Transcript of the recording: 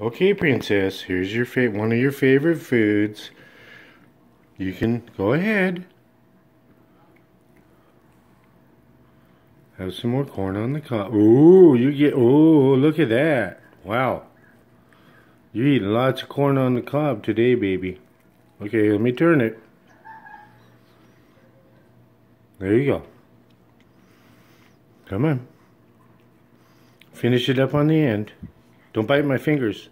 Okay, princess, here's your fa one of your favorite foods. You can go ahead. Have some more corn on the cob. Ooh, you get, ooh, look at that. Wow. You eat lots of corn on the cob today, baby. Okay, let me turn it. There you go. Come on. Finish it up on the end. Don't bite my fingers.